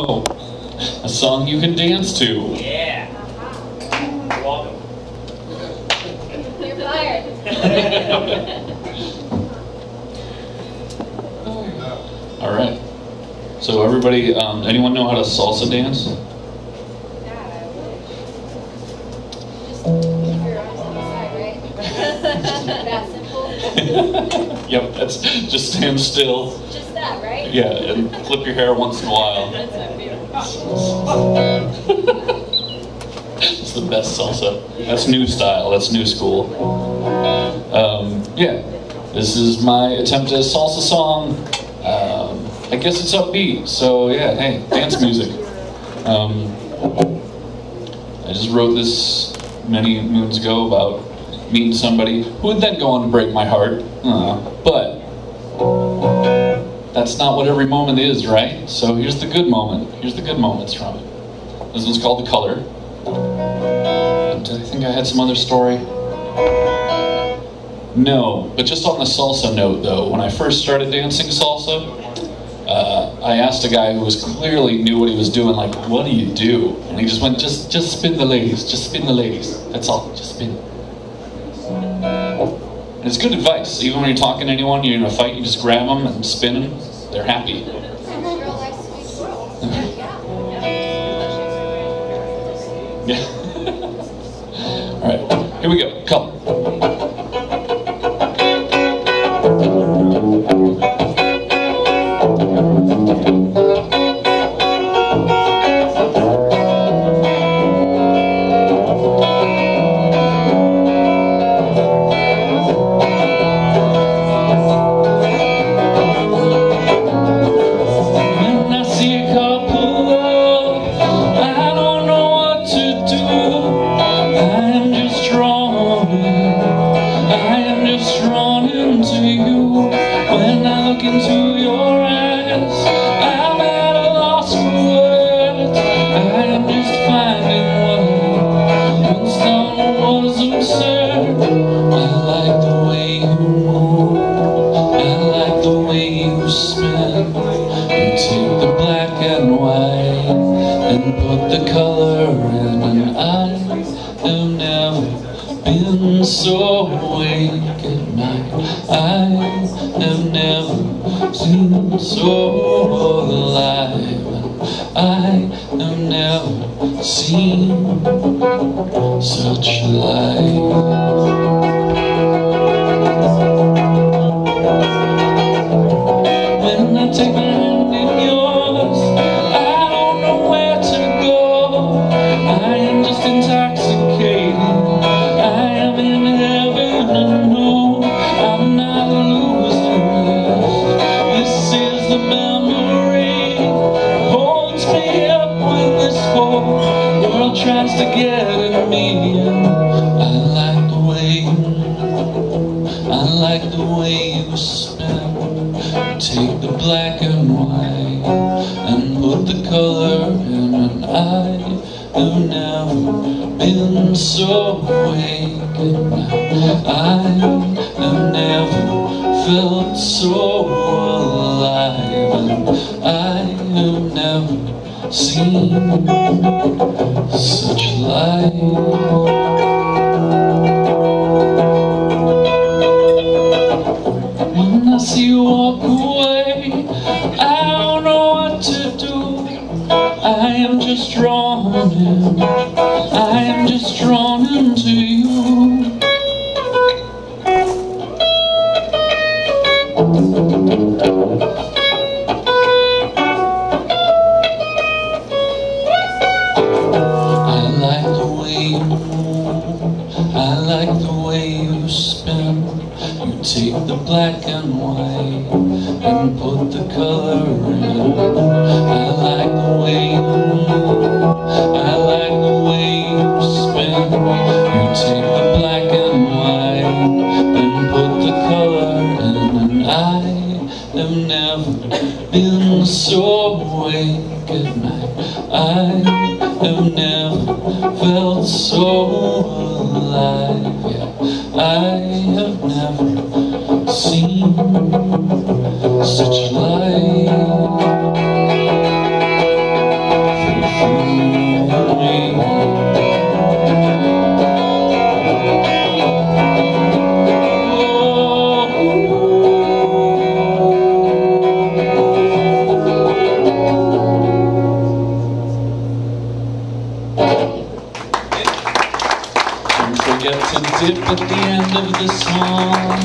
Oh, a song you can dance to. Yeah. Welcome. You're fired. All right. So everybody, um, anyone know how to salsa dance? Yeah. Just keep your arms on the side, right? That simple? yep, that's just stand still. Just that, right? Yeah, and flip your hair once in a while. It's the best salsa. That's new style. That's new school. Um, yeah, this is my attempt at a salsa song. Um, I guess it's upbeat. So yeah, hey, dance music. Um, I just wrote this many moons ago about meeting somebody who would then go on to break my heart. Uh, but that's not what every moment is, right? So here's the good moment. Here's the good moments from it. This one's called The Color. And I think I had some other story. No, but just on the salsa note though, when I first started dancing salsa, uh, I asked a guy who was clearly knew what he was doing, like, what do you do? And he just went, just just spin the ladies, just spin the ladies. That's all, just spin. And it's good advice. Even when you're talking to anyone, you're in a fight, you just grab them and spin them. They're happy. Yeah. All right, here we go. Come. So awake at night. I have never seen so alive. I have never seen such light. Tries to get at me. I like the way I like the way you spin. Take the black and white and put the color in, and I have never been so awake at. I have never felt so alive, and I have never seen such light. When I see you walk away, I don't know what to do. I am just drawn in. I am just drawn Like the way you spin. You take the black and white and put the color in. I like the way you move. I like the way you spin. You take the black and white and put the color in. And I have never been so awake at night. I have never felt so Yeah, I have never seen such light. Don't to dip at the end of the song.